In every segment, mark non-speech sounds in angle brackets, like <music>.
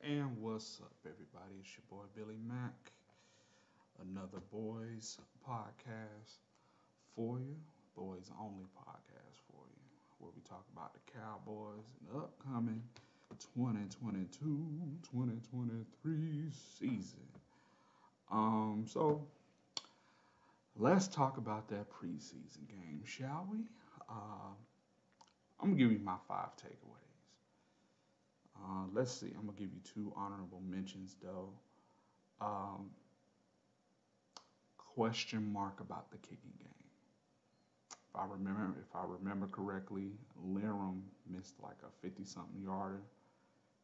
And what's up, everybody? It's your boy Billy Mack. Another boys podcast for you, boys only podcast for you, where we talk about the Cowboys and the upcoming 2022-2023 season. Um, so let's talk about that preseason game, shall we? Uh, I'm gonna give you my five takeaways. Uh, let's see. I'm gonna give you two honorable mentions though. Um, question mark about the kicking game. If I remember, if I remember correctly, Lirim missed like a 50 something yarder.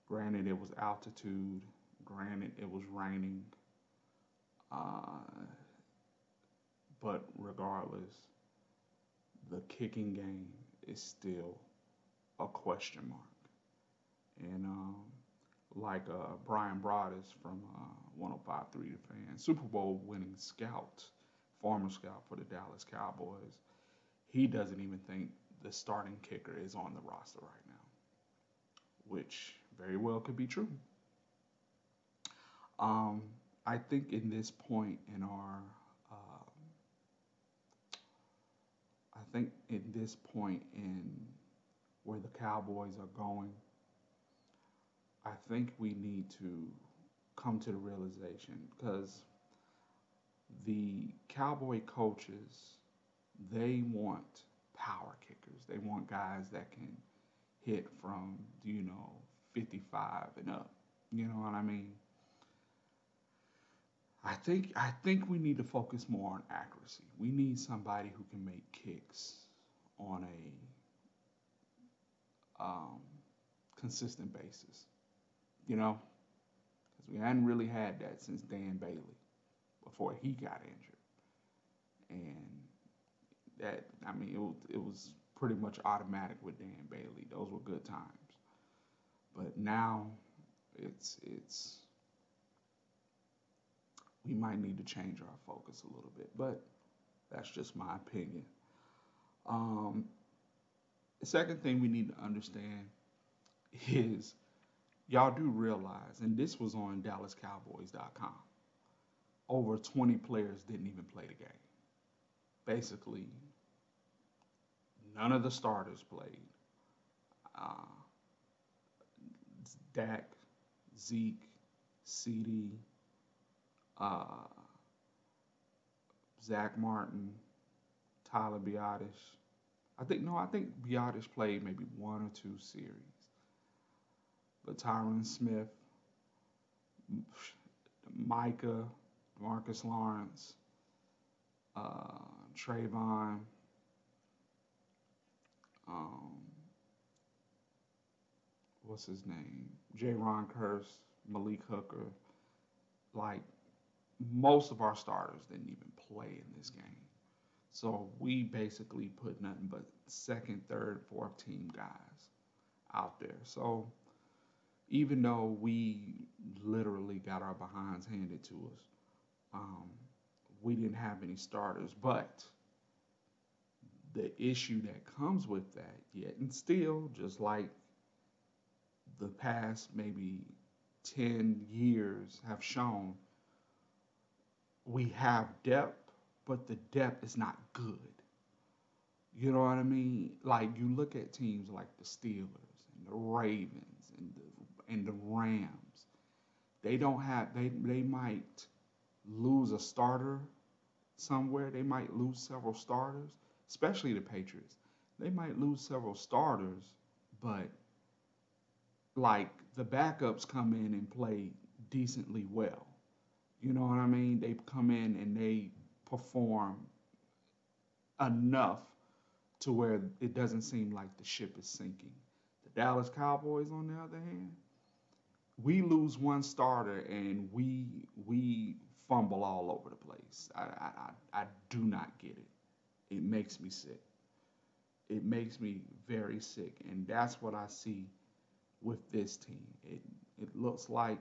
Granted, it was altitude. Granted, it was raining. Uh, but regardless, the kicking game is still a question mark. And um, like uh, Bryan Broaddus from uh, 105.3 The Fan, Super Bowl winning scout, former scout for the Dallas Cowboys, he doesn't even think the starting kicker is on the roster right now, which very well could be true. Um, I think in this point in our, uh, I think in this point in where the Cowboys are going, I think we need to come to the realization because the Cowboy coaches, they want power kickers. They want guys that can hit from, you know, 55 and up. You know what I mean? I think I think we need to focus more on accuracy. We need somebody who can make kicks on a um, consistent basis you know, because we hadn't really had that since Dan Bailey before he got injured. And that, I mean, it was, it was pretty much automatic with Dan Bailey. Those were good times. But now it's, it's, we might need to change our focus a little bit, but that's just my opinion. Um, the second thing we need to understand <laughs> is y'all do realize, and this was on DallasCowboys.com, over 20 players didn't even play the game. Basically, none of the starters played. Uh, Dak, Zeke, CD, uh, Zach Martin, Tyler Biadasz. I think no, I think Biadasz played maybe one or two series but Tyron Smith, Micah, Marcus Lawrence, uh, Trevon, um, what's his name? Jayron Kearse, Malik Hooker. Like most of our starters didn't even play in this game. So we basically put nothing but second, third, fourth team guys out there. So even though we literally got our behinds handed to us, um, we didn't have any starters. But the issue that comes with that, yet and still, just like the past maybe 10 years have shown, we have depth, but the depth is not good. You know what I mean? Like you look at teams like the Steelers and the Ravens and the and the Rams. They don't have they they might lose a starter somewhere. They might lose several starters, especially the Patriots. They might lose several starters, but like the backups come in and play decently well. You know what I mean? They come in and they perform enough to where it doesn't seem like the ship is sinking. The Dallas Cowboys, on the other hand, we lose one starter and we we fumble all over the place. I, I, I, do not get it. It makes me sick. It makes me very sick. And that's what I see with this team. It, it looks like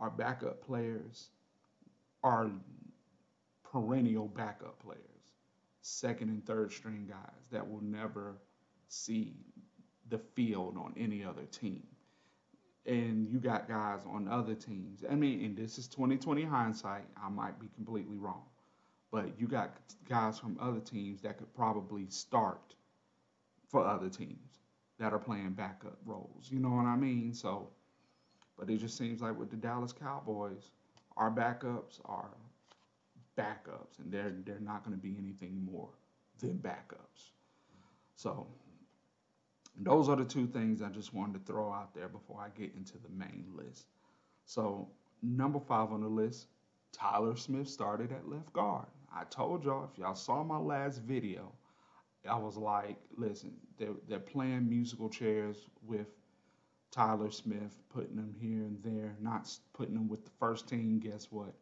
our backup players are perennial backup players, second and third string guys that will never see the field on any other team and you got guys on other teams. I mean, and this is 2020 hindsight. I might be completely wrong, but you got guys from other teams that could probably start for other teams that are playing backup roles. You know what I mean? So, but it just seems like with the Dallas Cowboys, our backups are backups, and they're they're not going to be anything more than backups. So those are the two things I just wanted to throw out there before I get into the main list. So, number five on the list, Tyler Smith started at left guard. I told y'all, if y'all saw my last video, I was like, listen, they're, they're playing musical chairs with Tyler Smith, putting him here and there, not putting him with the first team. Guess what?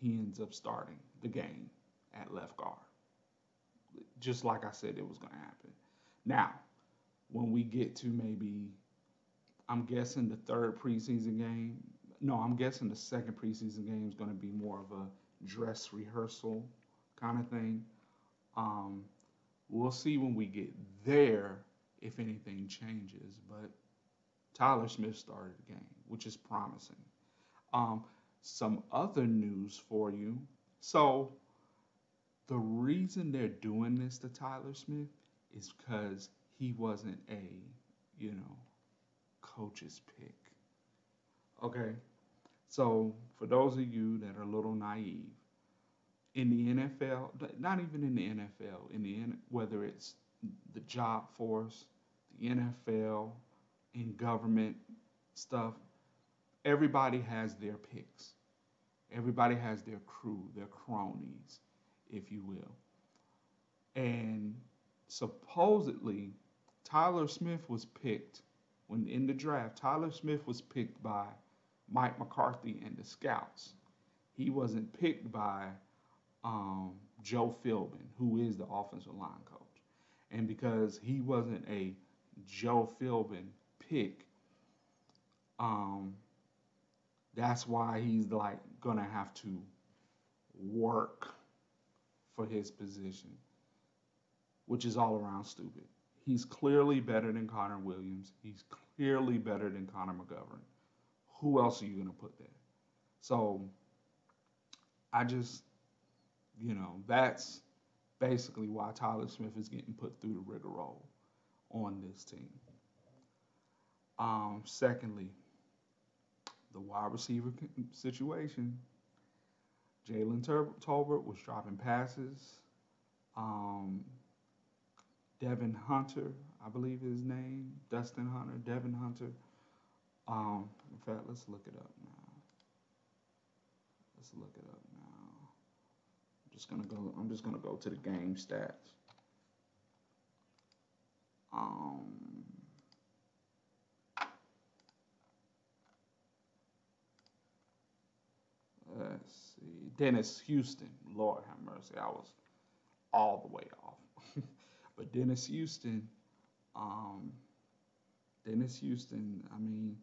He ends up starting the game at left guard. Just like I said it was going to happen. Now, when we get to maybe, I'm guessing the third preseason game. No, I'm guessing the second preseason game is going to be more of a dress rehearsal kind of thing. Um, we'll see when we get there if anything changes. But Tyler Smith started the game, which is promising. Um, some other news for you. So, the reason they're doing this to Tyler Smith is because he wasn't a, you know, coach's pick. Okay? So, for those of you that are a little naive, in the NFL, not even in the NFL, in the whether it's the job force, the NFL, in government stuff, everybody has their picks. Everybody has their crew, their cronies, if you will. And supposedly, Tyler Smith was picked when in the draft. Tyler Smith was picked by Mike McCarthy and the scouts. He wasn't picked by um, Joe Philbin, who is the offensive line coach. And because he wasn't a Joe Philbin pick, um, that's why he's like gonna have to work for his position, which is all around stupid. He's clearly better than Connor Williams. He's clearly better than Connor McGovern. Who else are you going to put there? So I just, you know, that's basically why Tyler Smith is getting put through the rigmarole on this team. Um, secondly, the wide receiver situation. Jalen Tolbert was dropping passes. Um, Devin Hunter, I believe his name, Dustin Hunter, Devin Hunter. Um, in fact, let's look it up now. Let's look it up now. I'm just gonna go. I'm just gonna go to the game stats. Um. Let's see. Dennis Houston. Lord have mercy. I was all the way off. But Dennis Houston, um, Dennis Houston, I mean,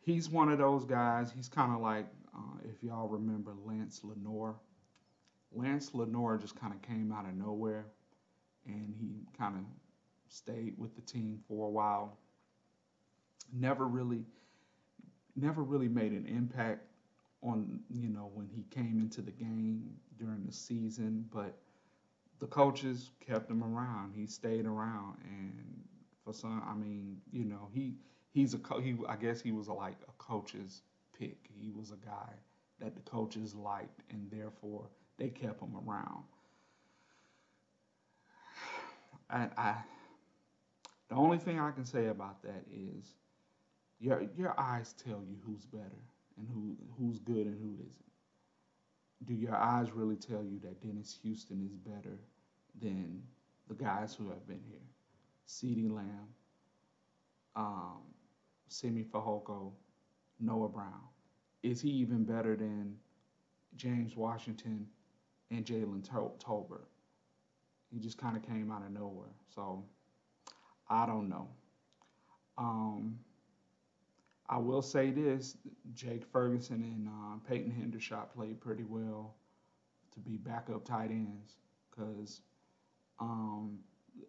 he's one of those guys. He's kind of like, uh, if y'all remember Lance Lenoir. Lance Lenoir just kind of came out of nowhere and he kind of stayed with the team for a while. Never really, never really made an impact on, you know, when he came into the game during the season, but the coaches kept him around. He stayed around, and for some, I mean, you know, he he's a co- he. I guess he was a, like a coach's pick. He was a guy that the coaches liked, and therefore they kept him around. And I, the only thing I can say about that is, your your eyes tell you who's better and who who's good and who isn't do your eyes really tell you that Dennis Houston is better than the guys who have been here? CeeDee Lamb, um, Simi Fehoko, Noah Brown. Is he even better than James Washington and Jalen Tol- Tolbert? He just kind of came out of nowhere. So I don't know. Um, I will say this: Jake Ferguson and uh, Peyton Hendershot played pretty well to be backup tight ends because um,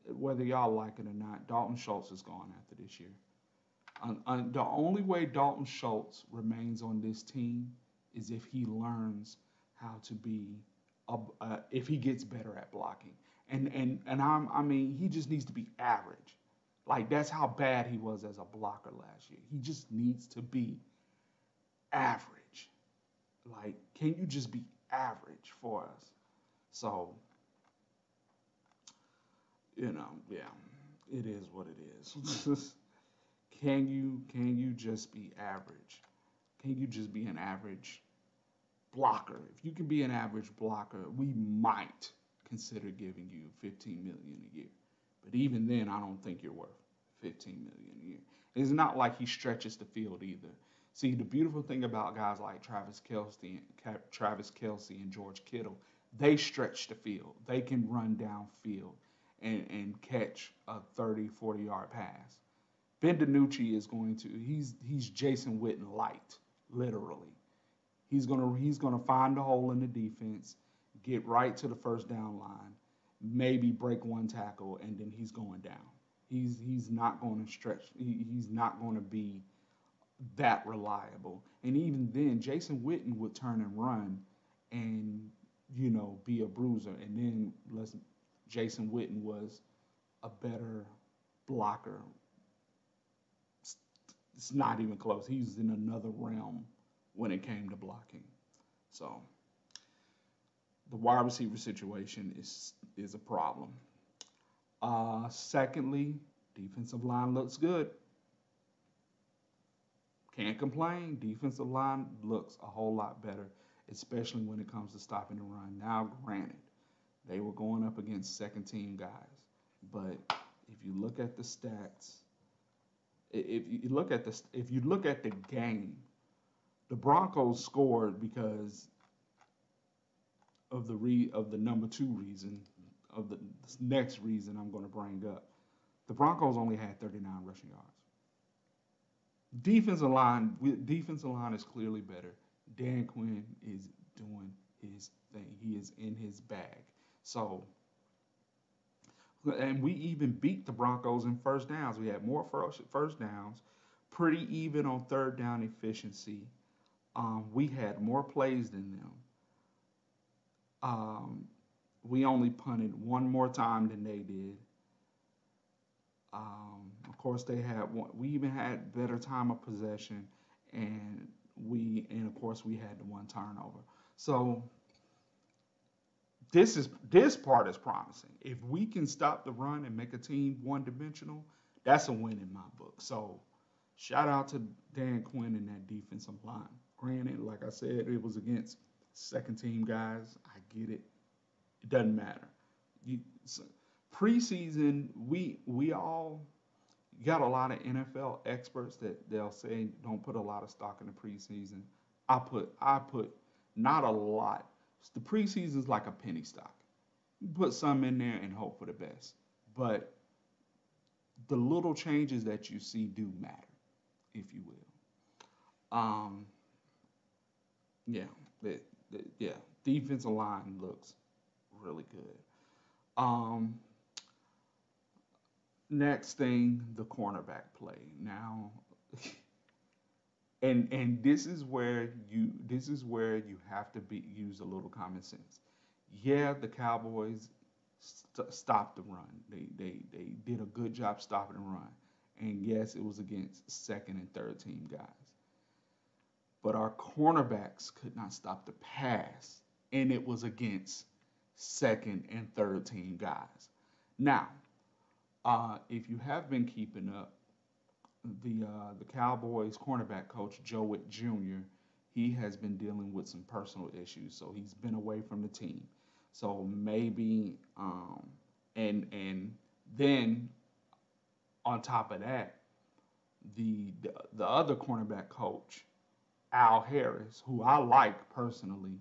whether y'all like it or not, Dalton Schultz is gone after this year. the only way Dalton Schultz remains on this team is if he learns how to be, a, uh, if he gets better at blocking. And and and I'm, I mean, he just needs to be average. Like that's how bad he was as a blocker last year. He just needs to be average. Like, can you just be average for us? So, you know, yeah, it is what it is. <laughs> can you can you just be average? Can you just be an average blocker? If you can be an average blocker, we might consider giving you 15 million a year. But even then, I don't think you're worth 15 million a year. It's not like he stretches the field either. See, the beautiful thing about guys like Travis Kelsey, Travis Kelce and George Kittle, they stretch the field. They can run downfield and, and catch a 30, 40 yard pass. Ben DiNucci is going to, he's, he's Jason Witten light, literally. He's gonna he's gonna find a hole in the defense, get right to the first down line, maybe break one tackle, and then he's going down. He's he's not going to stretch. He, he's not going to be that reliable. And even then, Jason Witten would turn and run, and you know be a bruiser. And then let's Jason Witten was a better blocker. It's not even close. He's in another realm when it came to blocking. So the wide receiver situation is is a problem. Uh, secondly, defensive line looks good. Can't complain. Defensive line looks a whole lot better, especially when it comes to stopping the run. Now, granted, they were going up against second team guys, but if you look at the stats, if you look at the if you look at the game, the Broncos scored because of the re of the number two reason of the next reason I'm going to bring up. The Broncos only had 39 rushing yards. Defensive line, defensive line is clearly better. Dan Quinn is doing his thing. He is in his bag. So, and we even beat the Broncos in first downs. We had more first, first downs, pretty even on third down efficiency. Um, we had more plays than them. Um, we only punted one more time than they did. Um, of course, they had one, we even had better time of possession, and we and of course we had the one turnover. So this is this part is promising. If we can stop the run and make a team one dimensional, that's a win in my book. So shout out to Dan Quinn and that defensive line. Granted, like I said, it was against second team guys. I get it. It doesn't matter. You, so preseason, we we all got a lot of NFL experts that they'll say don't put a lot of stock in the preseason. I put I put not a lot. The preseason is like a penny stock. Put some in there and hope for the best. But the little changes that you see do matter, if you will. Um, yeah, it, yeah. Defensive line looks really good. Um, next thing, the cornerback play. Now, <laughs> and and this is where you this is where you have to be use a little common sense. Yeah, the Cowboys st- stopped the run. They they they did a good job stopping the run. And yes, it was against second and third team guys. But our cornerbacks could not stop the pass, and it was against second and third team guys. Now, uh, if you have been keeping up, the uh, the Cowboys cornerback coach Joe Whitt Jr. He has been dealing with some personal issues, so he's been away from the team. So maybe, um, and and then on top of that, the, the the other cornerback coach, Al Harris, who I like personally,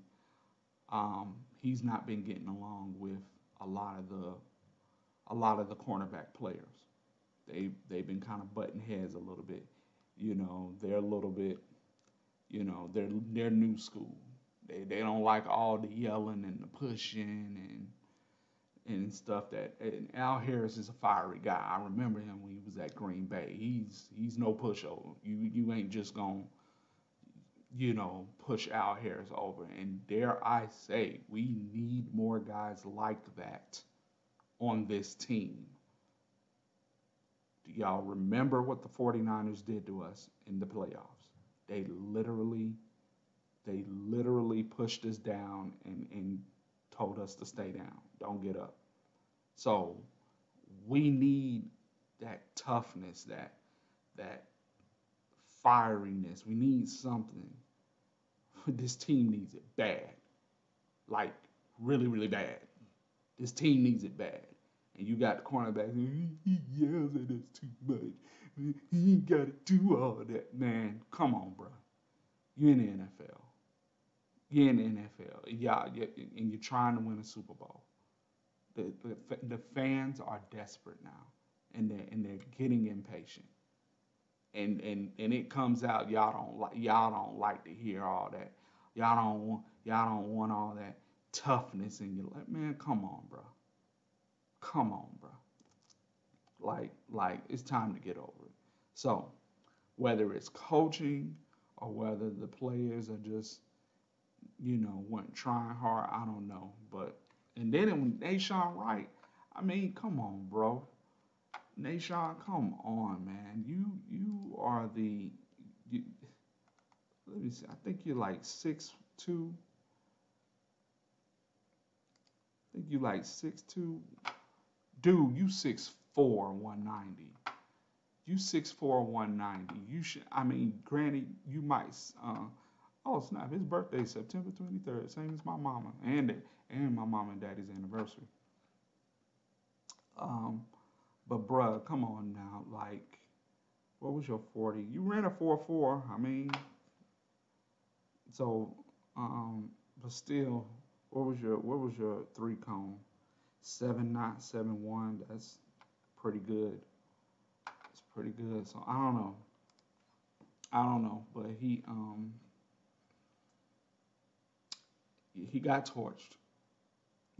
um, he's not been getting along with a lot of the a lot of the cornerback players. They they've been kind of butting heads a little bit. You know, they're a little bit, you know, they're they're new school. They they don't like all the yelling and the pushing and and stuff that and Al Harris is a fiery guy. I remember him when he was at Green Bay. He's he's no pushover. You you ain't just gonna you know push Al Harris over. And dare I say, we need more guys like that on this team. Do y'all remember what the 49ers did to us in the playoffs? They literally they literally pushed us down and, and told us to stay down. Don't get up. So we need that toughness, that that fieriness. We need something. <laughs> This team needs it bad. Like really, really bad. This team needs it bad. And you got the cornerback, he yells at us too much. He ain't got to do all that. Man, come on, bro. You're in the NFL. You're in the NFL. Yeah, and you're trying to win a Super Bowl. The, the, the fans are desperate now, and they're, and they're getting impatient. And, and and it comes out y'all don't like y'all don't like to hear all that. Y'all don't want y'all don't want all that toughness in your life. Man, come on, bro. Come on, bro. Like like it's time to get over it. So whether it's coaching or whether the players are just you know, weren't trying hard. I don't know. But and then when Nahshon Wright, I mean, come on, bro. Nahshon, come on, man. You you are the you, let me see. I think you're like six two. I think you like six two. Dude, you six four, one ninety. You six four, one ninety. You should. I mean, granny, you might. Uh, Oh snap! His birthday September 23rd, same as my mama and and my mom and daddy's anniversary. Um, but bruh, come on now, like, what was your 40? You ran a 4-4. I mean, so, um, but still, what was your what was your three cone? Seven not seven one. That's pretty good. It's pretty good. So I don't know. I don't know, but he um he got torched.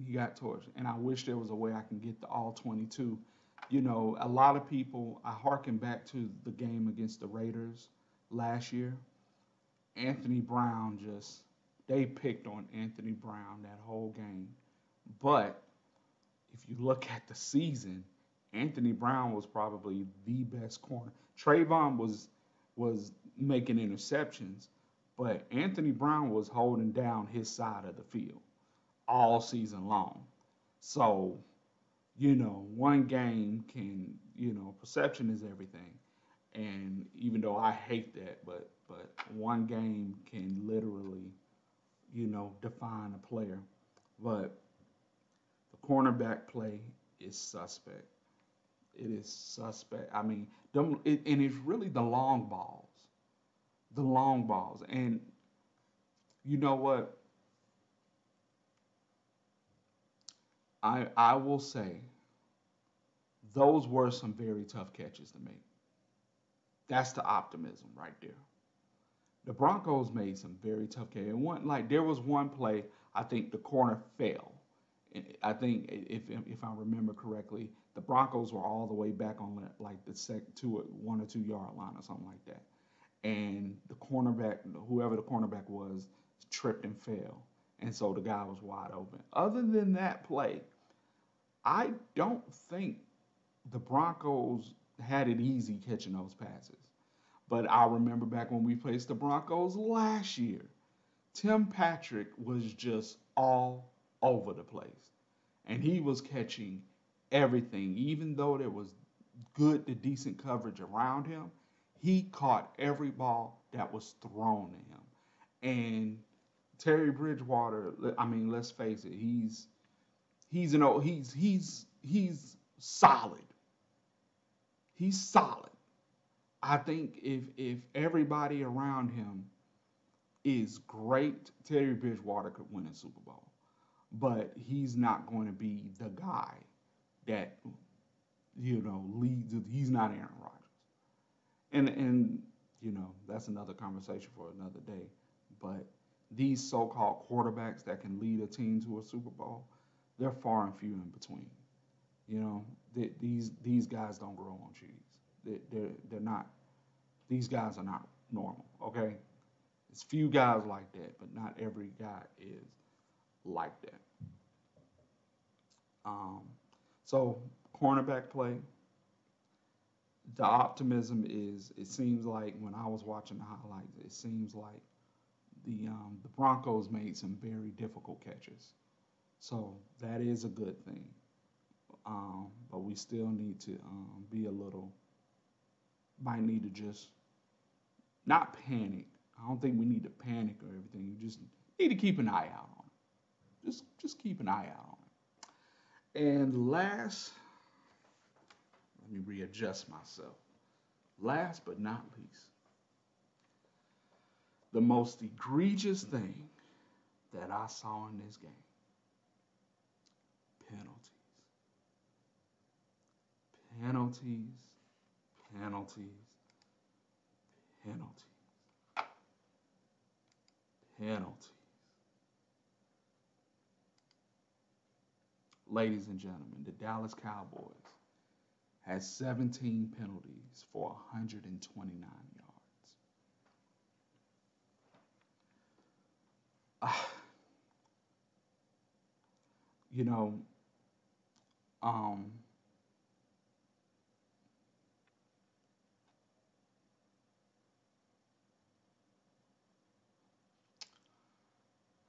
He got torched. And I wish there was a way I can get the all 22. You know, a lot of people, I harken back to the game against the Raiders last year. Anthony Brown just, they picked on Anthony Brown that whole game. But if you look at the season, Anthony Brown was probably the best corner. Trevon was was making interceptions, but Anthony Brown was holding down his side of the field all season long. So, you know, one game can, you know, perception is everything. And even though I hate that, but but one game can literally, you know, define a player. But the cornerback play is suspect. It is suspect. I mean, them, it, and it's really the long balls, the long balls. And you know what? I I will say those were some very tough catches to make. That's the optimism right there. The Broncos made some very tough catches. One like there was one play I think the corner fell. I think if if I remember correctly, the Broncos were all the way back on like the sec two one or two yard line or something like that and the cornerback, whoever the cornerback was, tripped and fell. And so the guy was wide open. Other than that play, I don't think the Broncos had it easy catching those passes. But I remember back when we faced the Broncos last year, Tim Patrick was just all over the place. And he was catching everything, even though there was good to decent coverage around him he caught every ball that was thrown to him. And Teddy Bridgewater, I mean, let's face it, he's he's an old, he's he's he's solid. He's solid. I think if if everybody around him is great, Teddy Bridgewater could win a Super Bowl. But he's not going to be the guy that you know leads. He's not Aaron Rodgers and and you know that's another conversation for another day. But these so-called quarterbacks that can lead a team to a Super Bowl, they're far and few in between. You know, they, these these guys don't grow on trees. They, they're they're not. These guys are not normal. Okay, it's few guys like that, but not every guy is like that. Um, so cornerback play. The optimism is. It seems like when I was watching the highlights, it seems like the um, the Broncos made some very difficult catches. So that is a good thing. Um, but we still need to um, be a little. Might need to just not panic. I don't think we need to panic or everything. You just need to keep an eye out on it. Just just keep an eye out on it. And last, let me readjust myself. Last but not least, the most egregious thing that I saw in this game penalties. Penalties, penalties, penalties, penalties. Ladies and gentlemen, the Dallas Cowboys had 17 penalties for 129 yards. <sighs> You know, um,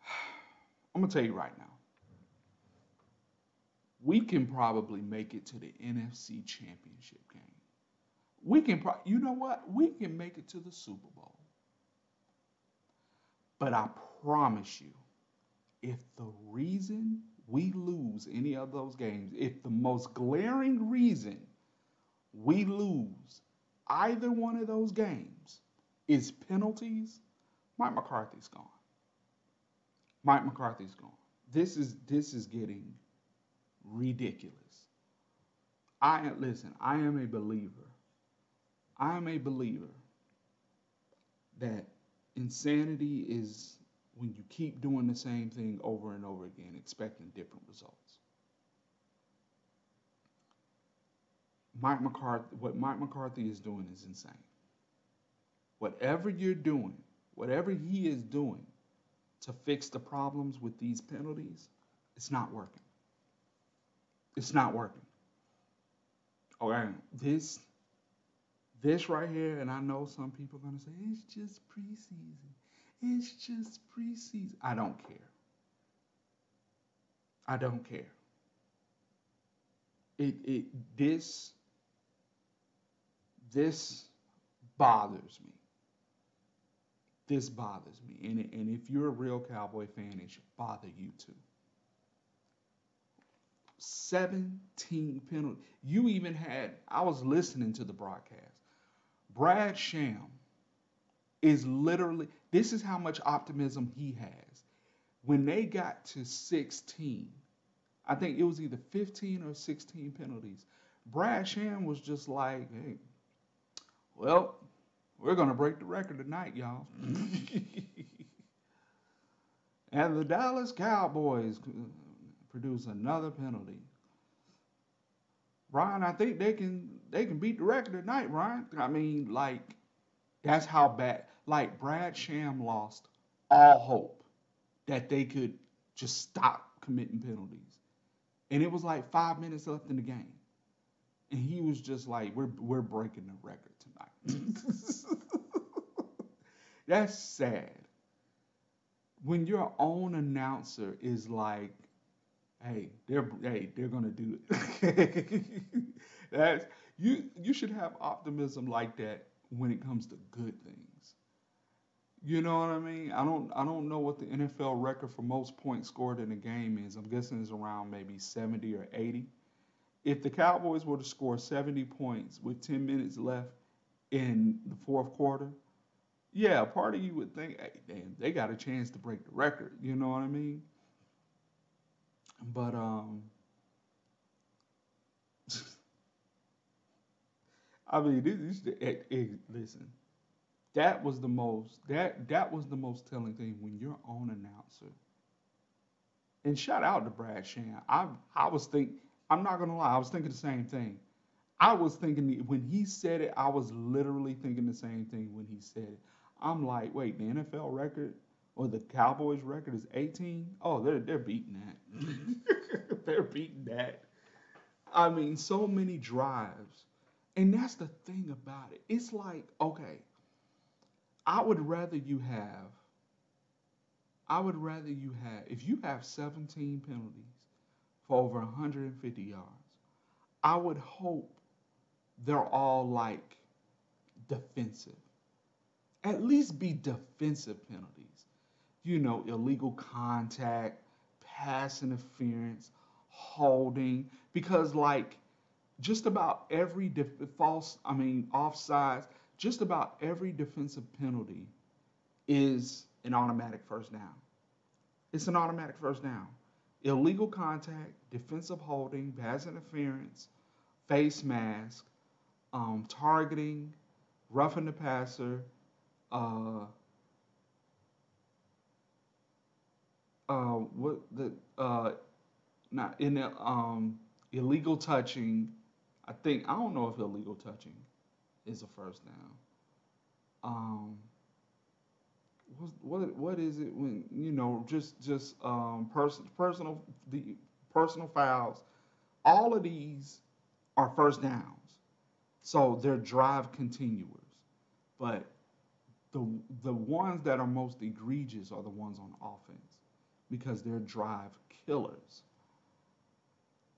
<sighs> I'm gonna tell you right now, we can probably make it to the NFC Championship game. We can, pro- you know what? We can make it to the Super Bowl. But I promise you, if the reason we lose any of those games, if the most glaring reason we lose either one of those games is penalties, Mike McCarthy's gone. Mike McCarthy's gone. This is this is getting ridiculous. I listen, I am a believer. I am a believer that insanity is when you keep doing the same thing over and over again, expecting different results. Mike McCarthy, what Mike McCarthy is doing is insane. Whatever you're doing, whatever he is doing to fix the problems with these penalties, it's not working. It's not working. Okay, this this right here, and I know some people are gonna say it's just preseason. It's just preseason. I don't care. I don't care. It it this this bothers me. This bothers me. And, and if you're a real Cowboy fan, it should bother you too. 17 penalties. You even had, I was listening to the broadcast. Brad Sham is literally, this is how much optimism he has. When they got to 16, I think it was either 15 or 16 penalties. Brad Sham was just like, hey, well, we're going to break the record tonight, y'all. <laughs> and the Dallas Cowboys uh, produce another penalty. Ryan, I think they can they can beat the record tonight, Ryan. I mean, like, that's how bad like Brad Sham lost all hope that they could just stop committing penalties. And it was like five minutes left in the game. And he was just like, We're we're breaking the record tonight. <laughs> That's sad. When your own announcer is like, hey, they're hey, they're gonna do it. <laughs> That's you you should have optimism like that when it comes to good things. You know what I mean? I don't I don't know what the NFL record for most points scored in a game is. I'm guessing it's around maybe 70 or 80. If the Cowboys were to score 70 points with 10 minutes left in the fourth quarter, yeah, a part of you would think, hey, damn, they got a chance to break the record. You know what I mean? But um, I mean, this, this it, it, eh, eh, listen, that was the most that that was the most telling thing when your own announcer And shout out to Brad Sham. I I was think I'm not gonna lie, I was thinking the same thing. I was thinking when he said it, I was literally thinking the same thing when he said it. I'm like, wait, the NFL record or the Cowboys record is 18? Oh, they're they're beating that. <laughs> they're beating that. I mean, so many drives. And that's the thing about it. It's like, okay, I would rather you have I would rather you have if you have 17 penalties for over 150 yards, I would hope they're all like defensive. At least be defensive penalties. You know, illegal contact, pass interference, holding, because like just about every false, I mean, offsides, just about every defensive penalty is an automatic first down. It's an automatic first down. Illegal contact, defensive holding, pass interference, face mask, um, targeting, roughing the passer, uh, uh, what the uh, not in the um, illegal touching. I think I don't know if illegal touching is a first down. Um, what what what is it when you know just just um person personal the personal fouls all of these are first downs. So they're drive continuers. But the the ones that are most egregious are the ones on offense because they're drive killers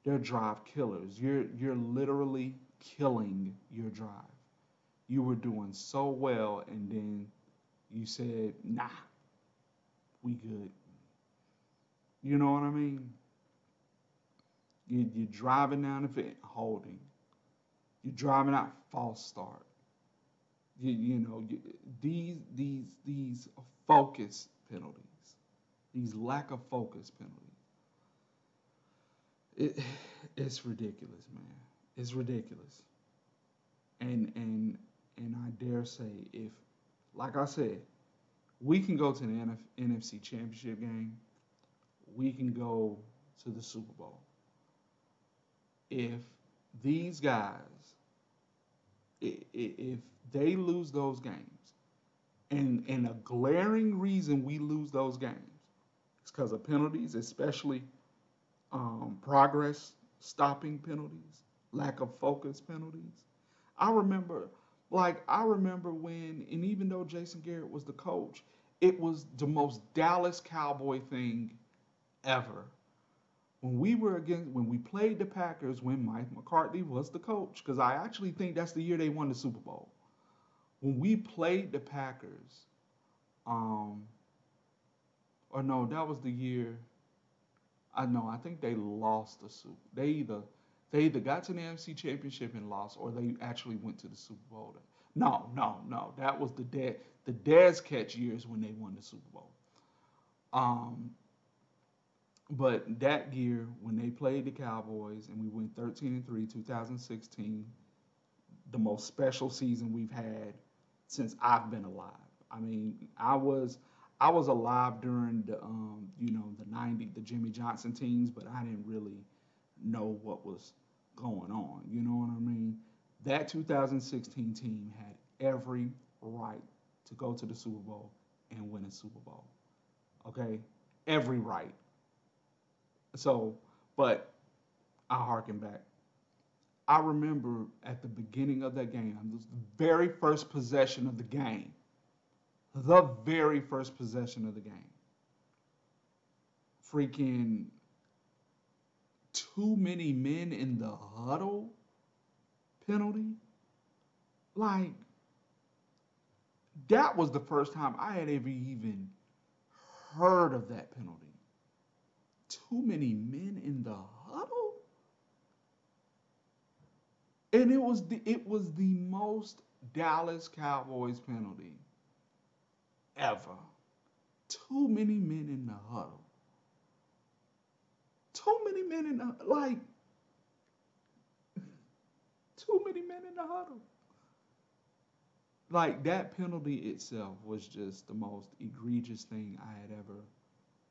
they're drive killers you're you're literally killing your drive you were doing so well and then you said, nah, we good. You know what I mean? You, you're driving down the field, holding. You're driving out, false start. You, you know, you, these, these, these focus penalties, these lack of focus penalties. It, it's ridiculous, man. It's ridiculous. And, and, and I dare say, if like I said, we can go to the NF- NFC Championship game. We can go to the Super Bowl. If these guys, if they lose those games, and and a glaring reason we lose those games is because of penalties, especially um, progress stopping penalties, lack of focus penalties. I remember like I remember when, and even though Jason Garrett was the coach, it was the most Dallas Cowboy thing ever. When we were against, when we played the Packers, when Mike McCarthy was the coach, because I actually think that's the year they won the Super Bowl. When we played the Packers, um, or no, that was the year. I know. I think they lost the Super. They either they either got to the NFC Championship and lost, or they actually went to the Super Bowl. No, no, no. That was the dead the Dez catch years when they won the Super Bowl. Um, but that year when they played the Cowboys and we went 13 and 3, 2016, the most special season we've had since I've been alive. I mean, I was I was alive during the um, you know the 90 the Jimmy Johnson teams, but I didn't really know what was going on. You know what I mean? That 2016 team had every right to go to the Super Bowl and win a Super Bowl. Okay? Every right. So, but I harken back. I remember at the beginning of that game, the very first possession of the game, the very first possession of the game, freaking too many men in the huddle penalty. Like, that was the first time I had ever even heard of that penalty. Too many men in the huddle? And it was the it was the most Dallas Cowboys penalty ever. Too many men in the huddle too many men in the like <laughs> too many men in the huddle. Like that penalty itself was just the most egregious thing I had ever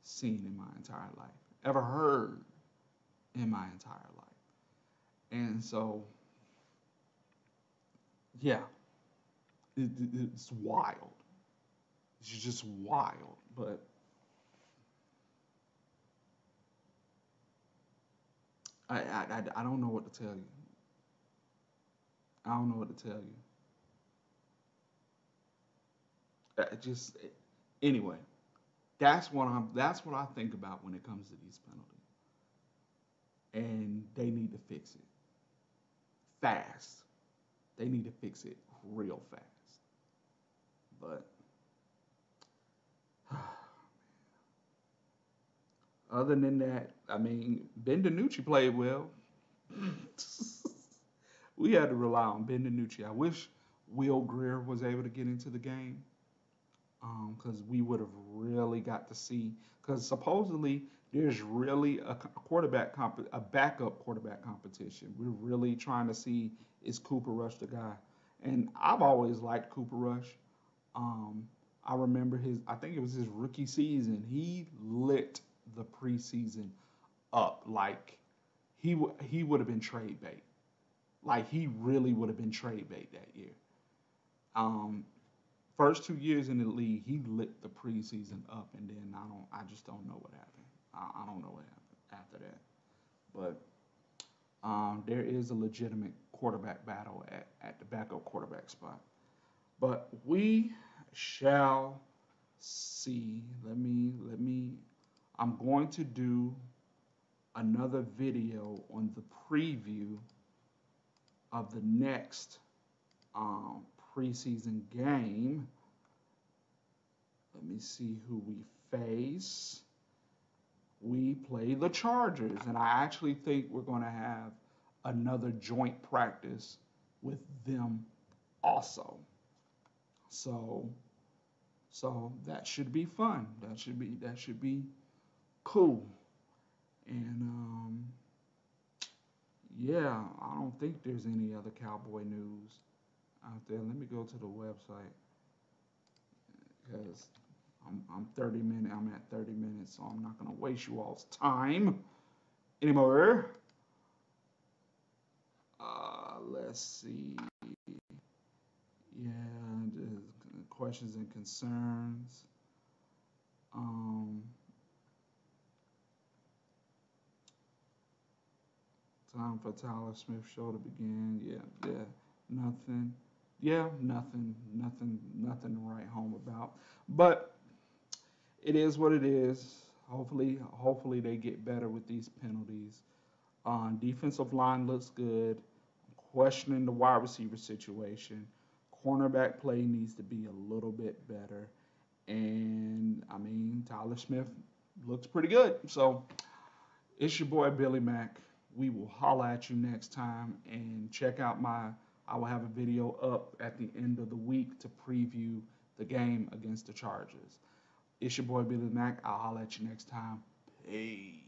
seen in my entire life. ever heard in my entire life. And so, yeah, it, it, it's wild. It's just wild. But I, I, I, don't know what to tell you. I don't know what to tell you. I just eh, anyway, that's what I'm. That's what I think about when it comes to these penalties, and they need to fix it fast. They need to fix it real fast. But other than that, I mean, Ben DiNucci played well. <laughs> we had to rely on Ben DiNucci. I wish Will Grier was able to get into the game because um, we would have really got to see. Because supposedly there's really a quarterback comp- a backup quarterback competition. We're really trying to see is Cooper Rush the guy. And I've always liked Cooper Rush. Um, I remember his, I think it was his rookie season. He lit the preseason up like he w- he would have been trade bait. Like he really would have been trade bait that year. Um, first two years in the league, he lit the preseason up, and then I don't, I just don't know what happened. I, I don't know what happened after that. But um, there is a legitimate quarterback battle at, at the backup quarterback spot. But we shall see. Let me let me I'm going to do another video on the preview of the next um, preseason game. Let me see who we face. We play the Chargers, and I actually think we're going to have another joint practice with them also. So, so that should be fun. That should be that should be cool. And um, yeah, I don't think there's any other cowboy news out there. Let me go to the website because I'm, I'm 30 minutes. I'm at 30 minutes, so I'm not gonna waste you all's time anymore. Uh, let's see. Yeah, questions and concerns. Um, time for Tyler Smith show to begin. Yeah, yeah, nothing. Yeah, nothing, nothing, nothing to write home about. But it is what it is. Hopefully, hopefully they get better with these penalties. Uh, defensive line looks good. questioning the wide receiver situation. Cornerback play needs to be a little bit better. And I mean, Tyler Smith looks pretty good. So it's your boy Billy Mack we will holla at you next time and check out my I will have a video up at the end of the week to preview the game against the Chargers. It's your boy Billy Mack. I'll holla at you next time. Peace.